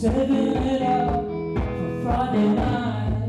saving it up for Friday night.